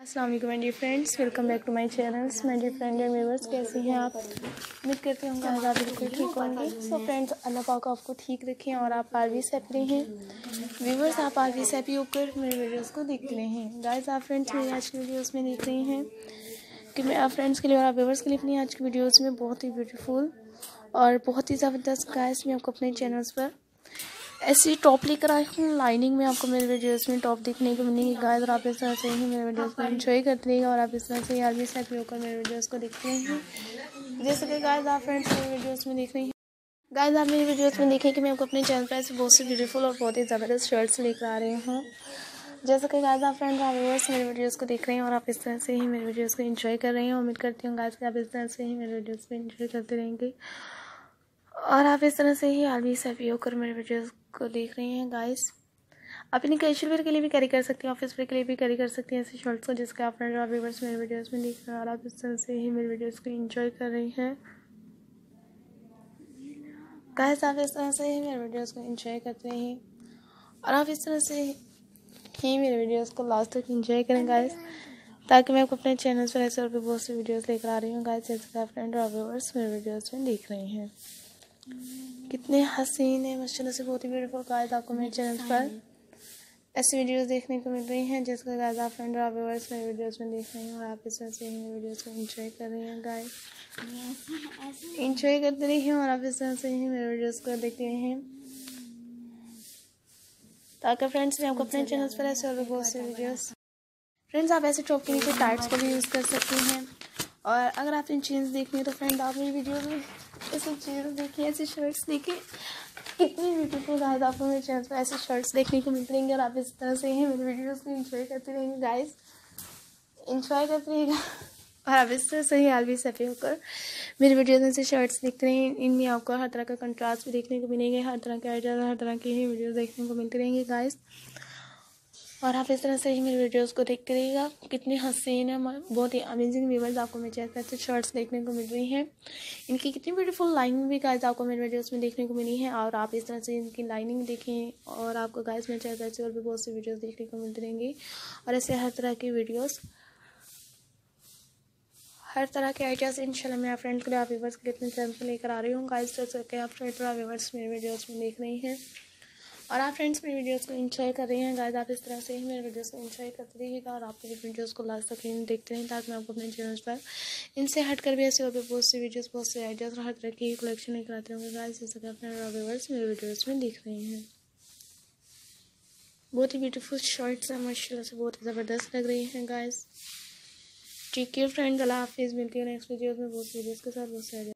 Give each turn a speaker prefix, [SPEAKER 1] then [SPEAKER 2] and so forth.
[SPEAKER 1] Aslam ji friends welcome back to my channels मैं जी friend and viewers कैसे हैं आप? उम्मीद करती हूँ आज आप बिल्कुल ठीक होंगे। सो फ्रेंड्स अल्लाह पाक आपको ठीक रखें और आप आरवी सेपरी हैं। व्यूवर्स आप आरवी सेपी होकर मेरे वीडियोस को देख रहे। हैं गाइस आप फ्रेंड्स मेरी आज की वीडियोस में देख रहे हैं कि मैं आप फ्रेंड्स के लिए और आप व्यूवर्स के लिए अपनी आज की वीडियोज़ में बहुत ही ब्यूटीफुल और बहुत ही ज़बरदस्त गाइस मैं आपको अपने चैनल्स पर ऐसी टॉप लेकर आई हूँ। लाइनिंग में आपको मेरे वीडियोस में टॉप देखने को मिलेंगे। गाइस और आप इस तरह से ही मेरे वीडियोस को एंजॉय करते रहिएगा और आप इस तरह से यार भी साथ होकर मेरे वीडियोस को देखते हैं। जैसे कि गाइस आप फ्रेंड्स मेरे वीडियोस में देख रहे हैं। गाइस आप मेरी वीडियोस में देखें कि मैं आपको अपने चैनल पर ऐसे बहुत सी ब्यूटीफुल और बहुत ही ज़बरदस्त शर्ट्स लेकर आ रही हूँ। जैसे कि गाइस आप फ्रेंड्स आप व्यूअर्स मेरे वीडियोस को देख रहे हैं और आप इस तरह से ही मेरे वीडियोस को एंजॉय कर रहे हैं। उम्मीद करती हूँ गाइस कि आप इस तरह से ही मेरे वीडियोस को एंजॉय करते रहेंगे। और आप इस तरह से ही आलवी सफ़ी होकर मेरे वीडियोस को देख रहे हैं गाइस आप इन्हें कैजुअल वेयर के लिए भी कैरी कर सकती हैं ऑफ़िस वेयर के लिए भी कैरी कर सकती हैं, ऐसे शर्ट्स को जिसके आप फ्रेंड और व्यूवर्स मेरे वीडियोस में देख रहे हैं और आप इस तरह से ही मेरे वीडियोस को एंजॉय कर रहे हैं. गाइस आप इस तरह से ही मेरे वीडियोस को एंजॉय करते हैं और आप इस तरह से ही मेरे वीडियोस को लास्ट तक एंजॉय करें गाइस ताकि मैं आपको अपने चैनल पर ऐसे और भी बहुत सी वीडियोस लेकर आ रही हूँ गाइस जैसे आप फ्रेंड और व्यूवर्स मेरे वीडियोस में देख रहे हैं. कितने हसीन है माशाल्लाह से बहुत ही ब्यूटीफुल गाइस आपको मेरे चैनल पर। ऐसी वीडियोस देखने को मिल रही हैं जिसका गाइस आप फ्रेंड और व्यूअर्स मेरे वीडियोस में देख रहे हैं और आप इस तरह से मेरे वीडियोस को एंजॉय कर रहे हैं गाइस एंजॉय करते रहिए और आप इस तरह से ही मेरे वीडियोस को देख रहे हैं ताकि फ्रेंड्स मैं आपको अपने चैनल पर ऐसे और बहुत से वीडियोस फ्रेंड्स आप ऐसे टॉप के नीचे टाइट्स को भी यूज़ कर सकते हैं। और अगर आप इन चीज़ देखनी है तो फ्रेंड आप मेरी वीडियो में ऐसी चीज़ें देखिए, ऐसी शर्ट्स देखिए। कितनी ब्यूटीफुल गाइस आपको मेरे चैनल पर ऐसे शर्ट्स देखने को मिलते रहेंगे और आप इस तरह से ही मेरे वीडियोस को इंजॉय करते रहेंगे गाइस इंजॉय करते रहेगा। और आप इस तरह से ही आलवी सफ़े होकर मेरे वीडियोज़ में से शर्ट्स देख रहे। इनमें आपको हर तरह का कंट्रास्ट भी देखने को मिलेंगे, हर तरह के आइडियाज़ हर तरह के ही वीडियोज़ देखने को मिलते रहेंगे गाइस और आप इस तरह से ही मेरे वीडियोस को देखते रहिएगा। कितने हसीन है बहुत ही अमेजिंग व्यूवर्स आपको मेरे चैनल पर शर्ट्स देखने को मिल रही हैं। इनकी कितनी ब्यूटीफुल लाइनिंग भी गाइस आपको मेरे वीडियोस में देखने को मिली है और आप इस तरह से इनकी लाइनिंग देखें और आपको गाइस मेरे चैनल पर और भी बहुत सी वीडियोज़ देखने को मिलती रहेंगी। और ऐसे हर तरह की वीडियोज़ हर तरह के आइडियाज़ इंशाल्लाह मैं आप फ्रेंड्स के लिए आप व्यूवर्स के लिए पर लेकर आ रही हूँ। गाइस जैसे कि आप फ्रेंड और व्यूवर्स मेरे वीडियोज़ में देख रही हैं। और आप फ्रेंड्स मेरी वीडियोस को एंजॉय कर रहे हैं। गाइस आप इस तरह से ही मेरे वीडियोस को एंजॉय करते रहिएगा और आप मेरी वीडियोस को लास्ट तक देखते रहें ताकि मैं आपको अपने चैनल पर इनसे हट कर भी ऐसे और भी बहुत सी वीडियोस बहुत से आइडियाज़ और हर तरह की कलेक्शन लेकर आते होंगे गाइस जैसे कि अपने व्यूवर्स मेरे वीडियोज़ में देख रहे हैं। बहुत ही ब्यूटीफुल शर्ट्स हैं, माशाल्लाह से बहुत ही ज़बरदस्त लग रही हैं। गाइस ठीक है फ्रेंड अल्लाह हाफिज़। मिलती है नेक्स्ट वीडियोज़ में। बहुत वीडियोज़ के साथ, बहुत से